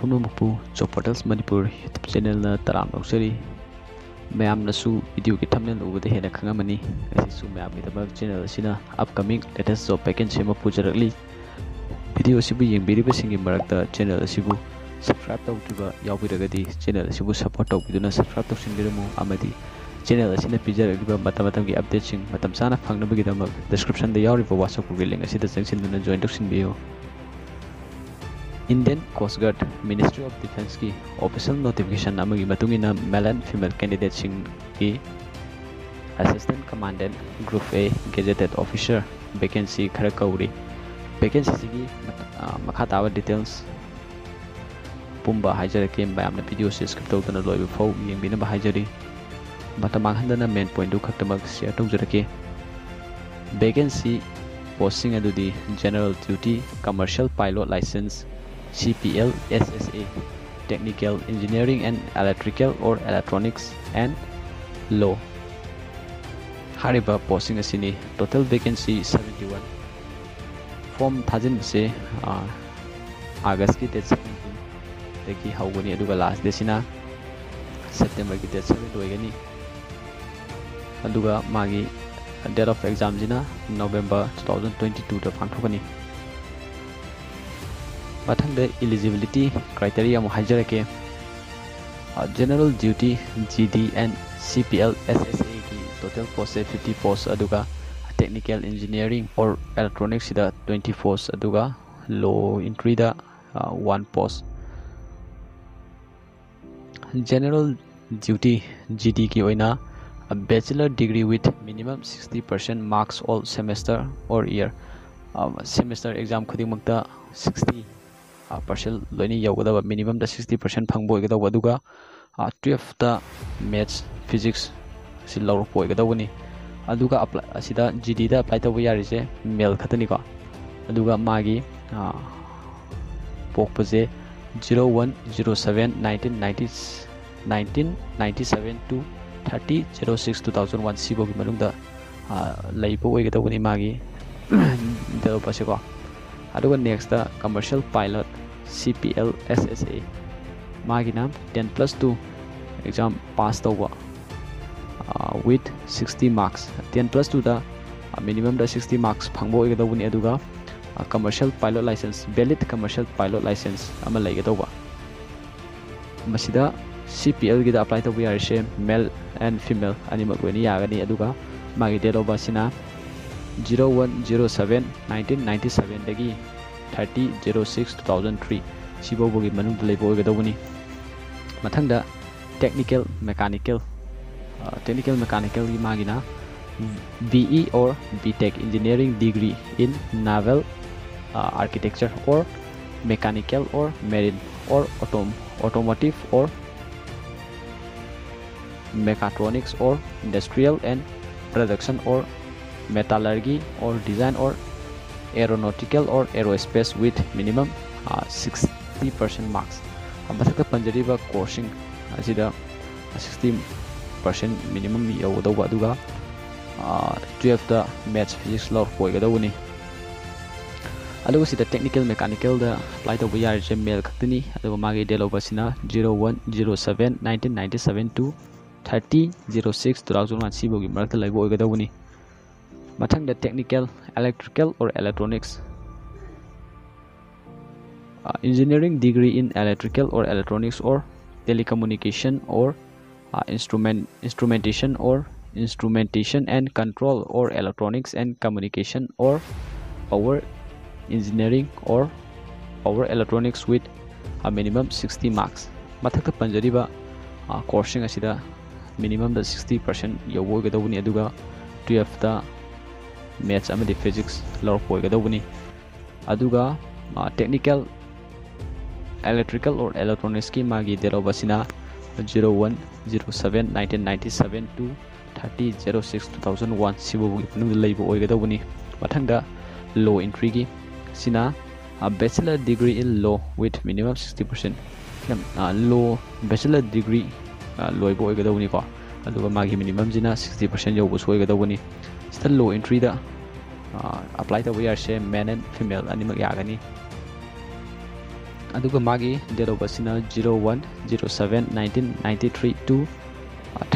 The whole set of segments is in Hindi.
ꯃꯌꯥꯝ ꯄꯨꯝꯅꯃꯛꯄꯨ ꯖꯣꯕ ꯄꯣꯔꯇꯜꯁ ꯃꯅꯤꯄꯨꯔ ꯌꯨꯇꯨꯕ ꯆꯦꯅꯦꯜꯅ ꯇꯔꯥꯝ ꯂꯧꯖꯔꯤ ꯃꯌꯥꯝꯅꯁꯨ ꯚꯤꯗꯤꯑꯣꯒꯤ ꯊꯝꯅꯦꯜ ꯎꯕꯗ ꯍꯦꯟꯅ ꯈꯪꯉꯝꯃꯅꯤ ꯑꯁꯤꯁꯨ ꯃꯌꯥꯝꯒꯤꯗꯃꯛ ꯆꯦꯅꯦꯜ ꯑꯁꯤꯅ ꯑꯞꯀꯃꯤꯡ ꯂꯦꯇꯦꯁ ꯖꯣꯕ ꯚꯦꯀꯦꯟꯁꯤ ꯑꯃ ꯄꯨꯖꯔꯛꯂꯤ ꯚꯤꯗꯤꯑꯣ ꯑꯁꯤꯕꯨ ꯌꯦꯡꯕꯤꯔꯤꯕꯁꯤꯡꯒꯤ ꯃꯔꯛꯇ ꯆꯦꯅꯦꯜ ꯑꯁꯤꯕꯨ ꯁꯕꯁꯀ꯭ꯔꯥꯏꯕ ꯇꯧꯗ꯭ꯔꯤꯕ ꯌꯥꯎꯕꯤꯔꯒꯗꯤ ꯆꯦꯅꯦꯜ ꯑꯁꯤꯕꯨ ꯁꯄꯣꯔꯠ ꯇꯧꯕꯤꯗꯨꯅ ꯁꯕꯁꯀ꯭ꯔꯥꯏꯕ ꯇꯧꯁꯤꯟꯕꯤꯔꯝꯃꯨ ꯑꯃꯗꯤ ꯆꯦꯅꯦꯜ ꯑꯁꯤꯅ ꯄꯤꯖꯔꯛꯂꯤꯕ ꯃꯇꯝ ꯃꯇꯝꯒꯤ ꯑꯞꯗꯦꯠꯁꯤꯡ ꯃꯇꯝ ꯆꯥꯅ ꯐꯪꯅꯕꯒꯤꯗꯃꯛ ꯗꯤꯁꯀ꯭ꯔꯤꯞꯁꯟꯗ ꯌꯥꯎꯔꯤꯕ ꯋꯥꯆꯞꯀꯤ ꯂꯤꯡ ꯑꯁꯤꯗ ꯆꯪꯁꯤꯟꯗꯨꯅ join ꯇꯧꯁꯤꯟꯕꯤꯌꯨ Indian course ꯒꯥꯔꯗ ministry of ꯗꯤꯐꯦꯟꯁꯀꯤ official notification ꯑꯃꯒꯤ ꯃꯇꯨꯡ ꯏꯟꯅ ꯃꯦꯜ N female ꯀꯦꯟꯗꯤꯗꯦꯠꯁꯤꯡꯒꯤ assistant commandant group A ꯒꯦꯖꯦꯇꯦꯠ officer vacancy ꯈꯔ ꯀꯧꯔꯤ ꯚꯦꯀꯦꯟꯁꯤꯁꯤꯒꯤ ꯃꯈꯥ ꯇꯥꯕ ꯗꯤꯇꯦꯜꯁ ꯄꯨꯝꯕ ꯍꯥꯏꯖꯔꯛꯀꯦ ꯃꯌꯥꯝꯅ ꯚꯤꯗꯤꯑꯣꯁꯤ ꯁ꯭ꯀꯤꯞ ꯇꯧꯗꯅ ꯂꯣꯏꯕ ꯐꯥꯎ ꯌꯦꯡꯕꯤꯅꯕ ꯍꯥꯏꯖꯔꯤ ꯃꯇꯝ ꯃꯥꯡꯍꯟꯗꯅ ꯃꯦꯟ ꯄꯣꯏꯟꯠꯇꯨ ꯈꯛꯇꯃꯛ ꯁꯤꯌꯔ ꯇꯧꯖꯔꯛꯀꯦ ꯚꯦꯀꯦꯟꯁꯤ ꯄꯣꯁꯁꯤꯡ ꯑꯗꯨꯗꯤ general duty commercial pilot licence CPL SSA Technical Engineering and Electrical or Electronics and Law ꯍꯥꯏꯔꯤꯕ ꯄꯣꯁꯁꯤꯡ ꯑꯁꯤꯅꯤ total vacancy seventy one form ꯊꯥꯖꯤꯟꯕꯁꯦ ꯑꯥꯒꯁꯀꯤ ꯗꯦꯠ ꯁꯕꯦꯟꯇꯤꯟꯗꯒꯤ ꯍꯧꯒꯅꯤ ꯑꯗꯨꯒ ꯂꯥꯁ ꯗꯦꯠꯁꯤꯅ ꯁꯦꯞꯇꯦꯝꯕꯔꯒꯤ ꯗꯦꯠ ꯁꯕꯦꯟ ꯑꯣꯏꯒꯅꯤ ꯑꯗꯨꯒ ꯃꯥꯒꯤ ꯗꯦꯠ ꯑꯣꯐ ꯑꯦꯛꯖꯥꯝꯁꯤꯅ ꯅꯣꯕꯦꯝꯕꯔ ꯇꯨ ꯊꯥꯎꯖꯟ ꯇ꯭ꯋꯦꯟꯇꯤ ꯇꯨꯗ ꯄꯥꯡꯊꯣꯛꯀꯅꯤ मतलब इलीजिबिलिटी क्राइटेरिया हाजर के general duty G D and C P L S S A की टोटल पोस्ट है फिफ्टी पोस्ट टेक्निकल इंजीनियरिंग और electronics twenty post law इंट्रीद one post general duty G D की bachelor degree with minimum sixty percent marks all semester और इयर सेमेस्टर एग्ज़ाम खुद सिक्सटी ꯄꯥꯔꯁꯦꯜ ꯂꯣꯏꯅ ꯌꯧꯒꯗꯕ ꯃꯤꯅꯤꯃꯝꯗ ꯁꯤꯛꯁꯇꯤ ꯄꯥꯔꯁꯦꯟ ꯐꯪꯕ ꯑꯣꯏꯒꯗꯧꯕ ꯑꯗꯨꯒ ꯇꯨꯌꯦꯜꯐꯇ ꯃꯦꯠꯁ ꯐꯤꯖꯤꯛꯁ ꯁꯤ ꯂꯧꯔꯛꯄ ꯑꯣꯏꯒꯗꯧꯕꯅꯤ ꯑꯗꯨꯒ ꯑꯁꯤꯗ ꯖꯤ ꯗꯤꯗ ꯑꯦꯄ꯭ꯂꯥꯏ ꯇꯧꯕ ꯌꯥꯔꯤꯁꯦ ꯃꯦꯜ ꯈꯛꯇꯅꯤꯀꯣ ꯑꯗꯨꯒ ꯃꯥꯒꯤ ꯄꯣꯛꯄꯁꯦ zero one zero seven nineteen ninety nineteen ninety seven two thirty zero six two thousand one ꯁꯤꯐꯥꯎꯒꯤ ꯃꯅꯨꯡꯗ ꯂꯩꯕ ꯑꯣꯏꯒꯗꯧꯕꯅꯤ ꯃꯥꯒꯤ ꯗꯦꯕꯂꯞꯄꯔꯁꯦꯀꯣ ꯑꯗꯨꯒ next commercial pilot see P L S S A ꯃꯥꯒꯤꯅ ten plus two exam pass ꯇꯧꯕ with sixty marks ten plus ꯇꯨꯗ ꯃꯤꯅꯤꯃꯝꯗ ꯁꯤꯛꯁꯇꯤ ꯃꯥꯔꯛꯁ ꯐꯪꯕ ꯑꯣꯏꯒꯗꯧꯕꯅꯤ ꯑꯗꯨꯒ commercial pilot licence valid commercial pilot licence ꯑꯃ ꯂꯩꯒꯗꯧꯕ ꯃꯁꯤꯗ ꯁꯤ ꯄꯤ ꯑꯦꯜꯒꯤꯗ ꯑꯦꯄ꯭ꯂꯥꯏ ꯇꯧꯕ ꯌꯥꯔꯤꯁꯦ ꯃꯦꯜ ꯑꯦꯟ ꯐꯤꯃꯦꯜ ꯑꯅꯤꯃꯛ ꯂꯣꯏꯅ ꯌꯥꯒꯅꯤ ꯑꯗꯨꯒ ꯃꯥꯒꯤ ꯗꯦꯠ ꯑꯣꯐ ꯕꯥꯔꯠꯁꯤꯅ zero one zero seven nineteen ninety ꯁꯕꯦꯟꯗꯒꯤ thirty zero six two thousand three ꯁꯤꯐꯥꯎꯕꯒꯤ ꯃꯅꯨꯡꯗ ꯂꯩꯕ ꯑꯣꯏꯒꯗꯧꯕꯅꯤ ꯃꯊꯪꯗ ꯇꯦꯛꯅꯤꯀꯦꯜ ꯃꯦꯀꯥꯅꯤꯀꯦꯜ ꯇꯦꯛꯅꯤꯀꯦꯜ ꯃꯦꯀꯥꯅꯤꯀꯦꯜꯒꯤ ꯃꯥꯒꯤꯅ ꯕꯤ ꯏ ꯑꯣꯔ ꯕꯤ ꯇꯦꯛ engineering degree in ꯅꯥꯚꯦꯜ architecture or mechanical or marine or autom automotive or mechatronics or industrial and production or metallurgy or design or aeronautical और aerospace with minimum sixty percent marks मथक पंजरीब कोर्सिंग सिक्सटी परसेंट मिनिमम यौदब टुवेल्फ्त मैथ्स फिजिक्स लौरपनी अगर टेक्निकल मेकानिकल अप्लाई तब यारे मेल खतनी मागे date of zero one zero seven nineteen ninety seven two thirty zero six two thousand one की मरक लेगदनी ꯊꯥꯎꯖꯟ ꯋꯥꯟ ꯁꯤꯐꯥꯎꯒꯤ ꯃꯔꯛꯇ ꯂꯩꯕ ꯑꯣꯏꯒꯗꯧꯕꯅꯤ ꯃꯊꯪꯗ technical electrical or electronics uh, engineering degree in electrical or electronics or telecommunication or uh, instrument instrumentation or instrumentation and control or electronics and communication or power engineering or power electronics with a minimum 60 marks ꯃꯊꯛꯇ ꯄꯟꯖꯔꯤꯕ ꯀꯣꯔꯁꯁꯤꯡ ꯑꯁꯤꯗ ꯃꯤꯅꯤꯃꯝꯗ ꯁꯤꯛꯁꯇꯤ ꯄꯥꯔꯁꯦꯟ ꯌꯧꯕ ꯑꯣꯏꯒꯗꯧꯕꯅꯤ ꯑꯗꯨꯒ ꯇꯨꯌꯦꯜꯐꯇ ꯃꯦꯠꯁ ꯑꯃꯗꯤ ꯐꯤꯖꯤꯛꯁ ꯂꯧꯔꯛꯄ ꯑꯣꯏꯒꯗꯧꯕꯅꯤ ꯑꯗꯨꯒ ꯇꯦꯛꯅꯤꯀꯦꯜ electrical or electronicsꯀꯤ ꯃꯥꯒꯤ ꯗꯦꯠ ꯑꯣꯐ ꯑꯁꯤꯅ zero one zero seven nineteen ninety seven two thirty zero six two thousand one ꯁꯤꯐꯥꯎꯒꯤ ꯃꯅꯨꯡꯗ ꯂꯩꯕ ꯑꯣꯏꯒꯗꯧꯕꯅꯤ ꯃꯊꯪꯗ ꯂꯣ ꯏꯟꯇ꯭ꯔꯤꯒꯤ ꯁꯤꯅ ꯕꯦꯆꯤꯂꯔ ꯗꯤꯒ꯭ꯔꯤ ꯏꯟ ꯂꯣ ꯋꯤꯠ ꯃꯤꯅꯤꯃꯝ ꯁꯤꯛꯁꯇꯤ ꯄꯥꯔꯁꯦꯟ ꯂꯣ ꯕꯦꯆꯤꯂꯔ ꯗꯤꯒ꯭ꯔꯤ ꯂꯣꯏꯕ ꯑꯣꯏꯒꯗꯧꯕꯅꯤꯀꯣ ꯑꯗꯨꯒ ꯃꯥꯒꯤ इसे लो एंट्री अप्लाई तब यार से मेन एंड फीमेल अनेम यागनी date of zero one zero seven nineteen ninety three two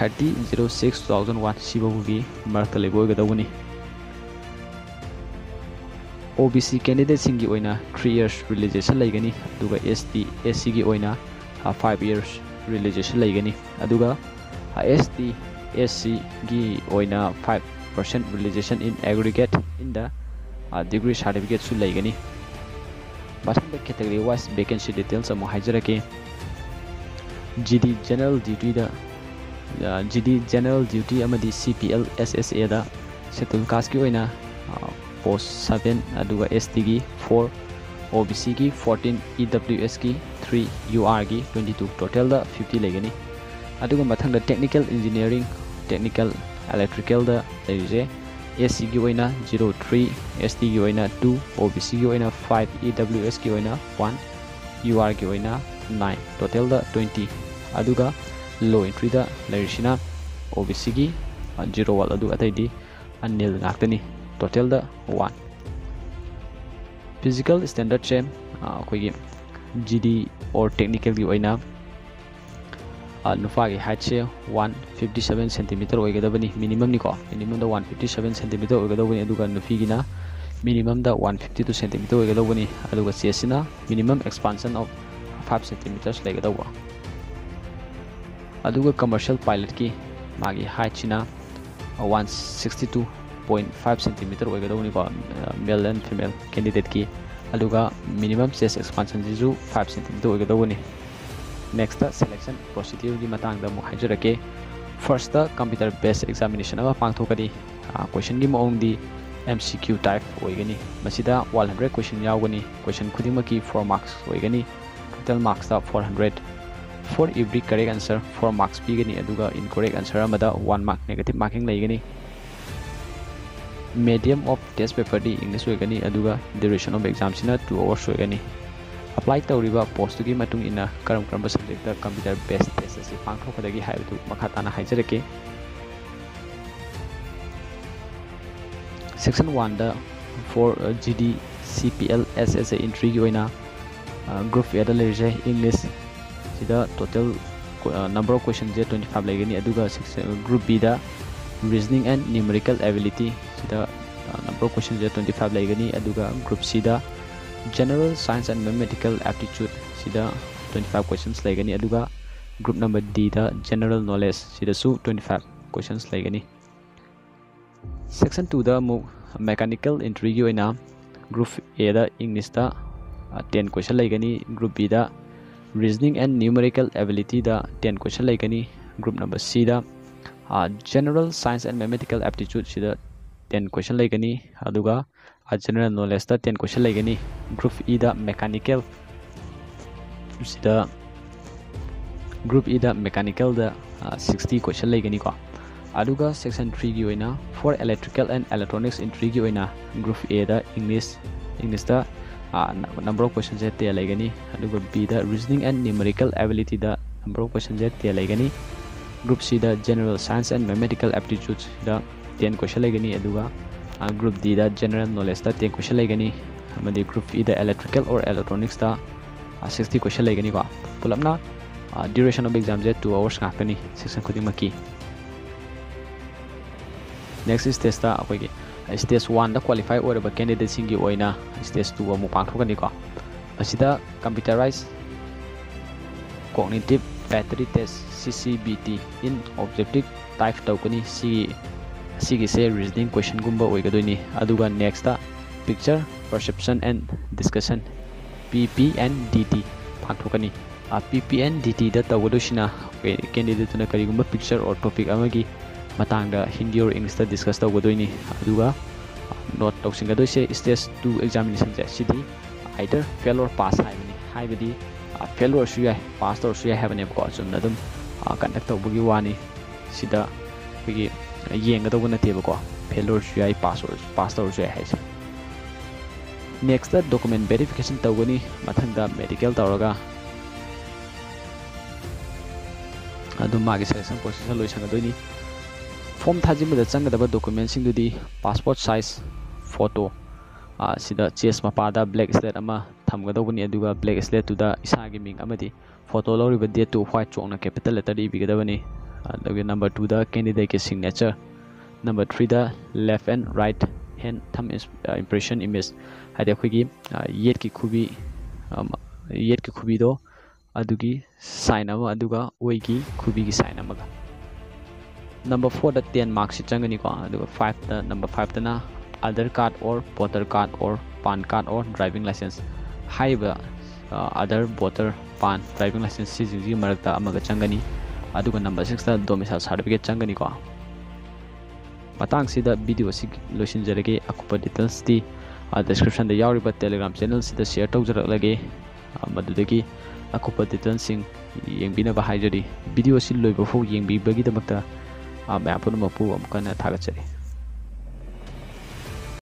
thirty zero six O B C candidate three years relaxation लेगनी S T S C की फाइव इयर्स रिलीजेशन लेगनी एस टी एस सी की five percent realization in aggregate in the uh, degree certificate su laigani ꯃꯊꯪꯗ ꯀꯦꯇꯒꯣꯔꯤ ꯋꯥꯏꯁ ꯚꯦꯀꯦꯟꯁꯤ ꯗꯤꯇꯦꯜꯁ ꯑꯃꯨꯛ ꯍꯥꯏꯖꯔꯛꯀꯦ ꯖꯤꯗꯤ ꯖꯦꯅꯔꯦꯜ ꯗ꯭ꯌꯨꯇꯤꯗ ꯖꯤꯗꯤ ꯖꯦꯅꯔꯦꯜ ꯗ꯭ꯌꯨꯇꯤ ꯑꯃꯗꯤ C P L S S ꯑꯦꯗ ꯁꯦꯇꯜ ꯀꯥꯁꯀꯤ ꯑꯣꯏꯅ ꯄꯣꯁ ꯁꯕꯦꯟ ꯑꯗꯨꯒ ꯑꯦꯁ ꯇꯤꯒꯤ ꯐꯣꯔ ओ बी सी की फोर्टीन ई डब्ल्यू एस की थ्री यू आर की ट्वेंटी टू टोटल फिफ्टी लेगनी मथंग टेक्निकल इंजीनियरिंग टेक्निकल electrical लेजे एस सी की होना ज़ीरो थ्री एस टी की होना two O B five E W S की होना की nine total twenty law entry दा O B C zero one अदु one physical standard G D और नुपागी हाइटसे वन फिफ्टी सेवें सेंटीमीटर होगदबनी निको minimum one fifty seven centimetre होगदबनी नुपीगीना वन फिफ्टी टू सेंटीमीटर होगदबनी चेसना minimum expansion of five centimetres लेगदब commercial pilot की मागी हाइटसीना one sixty two point five centimetre होगदबनीको male and female candidate की minimum chest expansion five centimetre होगदबनी next selection ꯄ꯭ꯔꯣꯁꯤꯗ꯭ꯌꯨꯔꯒꯤ की ꯑꯃꯨꯛ ꯍꯥꯏꯖꯔꯛꯀꯦ ꯐꯥꯔꯁꯇ ꯀꯝꯄ꯭ꯌꯨꯇꯔ ꯕꯦꯁ ꯑꯦꯛꯖꯥꯃꯤꯅꯦꯁꯟ ꯑꯃ पांथोकनी क्वेश्चन की मौदी एम सी क्यू टाइप होगी वन हंड्रेड क्वेश्चन यागनी क्वेश्चन खुद की फोर मार्क्स होगी total marks four hundred for every correct answer four marks पीगनी incorrect answer one mark negative marking medium of test paper English होगी duration of exam two hours होगी पोस्ट की मतुंग इना करम करम सब्जेक्ट कंप्यूटर बेस्ड टेस्ट से मखा ताना हाइजरके सेक्शन 1 दा for GD CPL SSA entry की होइना ग्रुप ए दा लेरिजे इंग्लिश सिदा टोटल नंबर ऑफ़ क्वेश्चन जे 25 लेगनी ग्रुप बी दा reasoning and numerical ability number of question जे 25 लेगनी ग्रुप सी दा general science and mathematical aptitude sida 25 questions laigani aduga group number D da general knowledge sida su 25 questions laigani section 2 da mu mechanical entry gi oina group A da english da 10 question laigani group B da reasoning and numerical ability da 10 question laigani group number C da general science and mathematical aptitude sida 10 question laigani aduga general knowledge da 10 question laigani group E da mechanical sida group E da mechanical da 60 question laigani ko aduga section 3 gi oina for electrical and electronics entry gi oina group A da english english da number of questions je te laigani aduga B da reasoning and numerical number of questions je te laigani group C da general science and mathematical aptitude da 10 question laigani aduga group D da general knowledge da 10 question laigani amadi group E da electrical or electronics da 60 question laigani ko pulapna duration of exam je 2 hours ngakani section khuding maki next stage da akogi stage 1 da qualify oraba candidate singi oina stage 2 amu pangthokani ko asida computerized cognitive battery test CCBT in objective type tawkani si ꯑꯁꯤꯒꯤꯁꯦ reasoning ꯀꯣꯏꯁꯟꯒꯨꯝꯕ ꯑꯣꯏꯒꯗꯣꯏꯅꯤ ꯑꯗꯨꯒ next picture perception N discussion ꯄꯤ ꯄꯤ ꯑꯦꯟ ꯗꯤ ꯇꯤ ꯄꯥꯡꯊꯣꯛꯀꯅꯤ ꯄꯤ ꯄꯤ ꯑꯦꯟ ꯗꯤ ꯇꯤꯗ ꯇꯧꯒꯗꯣꯏꯁꯤꯅ ꯀꯦꯟꯗꯤꯗꯦꯠꯇꯨꯅ ꯀꯔꯤꯒꯨꯝꯕ ꯄꯤꯛꯆꯔ ꯑꯣꯔ ꯇꯣꯄꯤꯛ ꯑꯃꯒꯤ ꯃꯇꯥꯡꯗ ꯍꯤꯟꯗꯤ ꯑꯣꯔ ꯏꯪꯂꯤꯁꯇ ꯗꯤꯁꯀꯁ ꯇꯧꯒꯗꯣꯏꯅꯤ ꯑꯗꯨꯒ not ꯇꯧꯁꯤꯟꯒꯗꯣꯏꯁꯦ stage to ꯑꯦꯛꯖꯥꯃꯤꯅꯦꯁꯟꯁꯦ CD either fail or pass ꯍꯥꯏꯕꯅꯤ ꯍꯥꯏꯕꯗꯤ ꯐꯦꯜ ꯑꯣꯏꯔꯁꯨ ꯌꯥꯏ ꯄꯥꯁ ꯇꯧꯔꯁꯨ ꯌꯥꯏ ꯍꯥꯏꯕꯅꯦꯕꯀꯣ ꯆꯨꯝꯅ ꯑꯗꯨꯝ ꯀꯟꯗꯛ ꯇꯧꯕꯒꯤ ꯋꯥꯅꯤ ꯁꯤꯗ ꯑꯩꯈꯣꯏꯒꯤ ꯌꯦꯡꯒꯗꯧꯕ ꯅꯠꯇꯦꯕꯀꯣ ꯐꯦꯜ ꯑꯣꯏꯔꯁꯨ ꯌꯥꯏ ꯄꯥꯁ ꯑꯣꯏꯔꯁꯨ ꯄꯥꯁ ꯇꯧꯔꯁꯨ ꯌꯥꯏ ꯍꯥꯏꯁꯦ ꯅꯦꯛꯁꯇ ꯗꯣꯀꯨꯃꯦꯟ ꯚꯦꯔꯤꯐꯤꯀꯦꯁꯟ ꯇꯧꯒꯅꯤ ꯃꯊꯪꯗ ꯃꯦꯗꯤꯀꯦꯜ ꯇꯧꯔꯒ ꯑꯗꯨꯝ ꯃꯥꯒꯤ ꯁꯦꯂꯦꯛꯁꯟ ꯄ꯭ꯔꯣꯁꯦꯁ ꯂꯣꯏꯁꯟꯒꯗꯣꯏꯅꯤ ꯐꯣꯝ ꯊꯥꯖꯤꯟꯕꯗ ꯆꯪꯒꯗꯕ ꯗꯣꯀꯨꯃꯦꯟꯁꯤꯡꯗꯨꯗꯤ ꯄꯥꯁꯄꯣꯔꯠ ꯁꯥꯏꯖ ꯐꯣꯇꯣ ꯁꯤꯗ ꯆꯦꯁ ꯃꯄꯥꯗ ꯕ꯭ꯂꯦꯛ ꯁ꯭ꯂꯦꯠ ꯑꯃ ꯊꯝꯒꯗꯧꯕꯅꯤ ꯑꯗꯨꯒ ꯕ꯭ꯂꯦꯛ ꯁ꯭ꯂꯦꯠꯇꯨꯗ ꯏꯁꯥꯒꯤ ꯃꯤꯡ ꯑꯃꯗꯤ ꯐꯣꯇꯣ ꯂꯧꯔꯤꯕ ꯗꯦꯠꯇꯨ ꯍ꯭ꯋꯥꯏꯠ ꯆꯣꯛꯅ ꯀꯦꯄꯤꯇꯦꯜ ꯂꯦꯇꯔꯗ ꯏꯕꯤꯒꯗꯕꯅꯤ ꯑꯗꯨꯒ ꯅꯝꯕꯔ ꯇꯨꯗ ꯀꯦꯟꯗꯤꯗꯦꯠꯀꯤ signature number third left and right hand thumb impression image ꯍꯥꯏꯗꯤ ꯑꯩꯈꯣꯏꯒꯤ ꯌꯦꯠꯀꯤ ꯈꯨꯕꯤ ꯌꯦꯠꯀꯤ ꯈꯨꯕꯤꯗꯣ ꯑꯗꯨꯒꯤ ꯁꯥꯏꯟ ꯑꯃ ꯑꯗꯨꯒ ꯑꯣꯏꯒꯤ ꯈꯨꯕꯤꯒꯤ ꯁꯥꯏꯟ ꯑꯃꯒ ꯅꯝꯕꯔ ꯐꯣꯔꯗ ꯇꯦꯟ ꯃꯥꯔꯛꯁꯤ ꯆꯪꯒꯅꯤꯀꯣ ꯑꯗꯨꯒ ꯐꯥꯏꯚꯇ number ꯐꯥꯏꯚꯇꯅ Aadhaar card or voter card or pan card or driving license ꯍꯥꯏꯔꯤꯕ Aadhaar voter pan driving license ꯁꯤꯁꯤꯡꯁꯤꯒꯤ ꯃꯔꯛꯇ ꯑꯃꯒ ꯆꯪꯒꯅꯤ ꯑꯗꯨꯒ ꯅꯝꯕꯔ ꯁꯤꯛꯁꯇ ꯗꯣꯃꯤꯁꯥꯏꯜ ꯁꯥꯔꯇꯤꯐꯤꯀꯦꯠ ꯆꯪꯒꯅꯤꯀꯣ ꯃꯇꯥꯡꯁꯤꯗ ꯚꯤꯗꯤꯑꯣ ꯑꯁꯤ ꯂꯣꯏꯁꯤꯟꯖꯔꯒꯦ ꯑꯀꯨꯞꯄ ꯗꯤꯇꯦꯜꯁꯇꯤ ꯗꯤꯁꯀ꯭ꯔꯤꯞꯁꯟꯗ ꯌꯥꯎꯔꯤꯕ ꯇꯦꯂꯤꯒ꯭ꯔꯥꯝ ꯆꯦꯅꯦꯜꯁꯤꯗ ꯁꯤꯌꯔ ꯇꯧꯖꯔꯛꯂꯒꯦ ꯃꯗꯨꯗꯒꯤ ꯑꯀꯨꯞꯄ ꯗꯤꯇꯦꯜꯁꯤꯡ ꯌꯦꯡꯕꯤꯅꯕ ꯍꯥꯏꯖꯔꯤ ꯚꯤꯗꯤꯑꯣ ꯑꯁꯤ ꯂꯣꯏꯕ ꯐꯥꯎ ꯌꯦꯡꯕꯤꯕꯒꯤꯗꯃꯛꯇ ꯃꯌꯥꯝ ꯄꯨꯝꯅꯃꯛꯄꯨ ꯑꯃꯨꯛ ꯍꯟꯅ ꯊꯥꯒꯠꯆꯔꯤ